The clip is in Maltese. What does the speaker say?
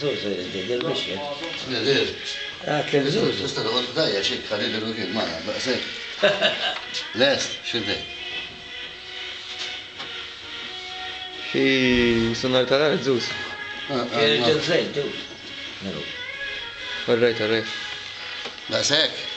Zuzu jizdidil biex jid. Għat li zuzu. Istan għod dajja xik għalili l-ukin maħna, baqsek. Les, xiddi. Xi sunar tal-għar zuzu. Xi ġedzej, zuzu. Għarrejt, għarrejt. Baqsek.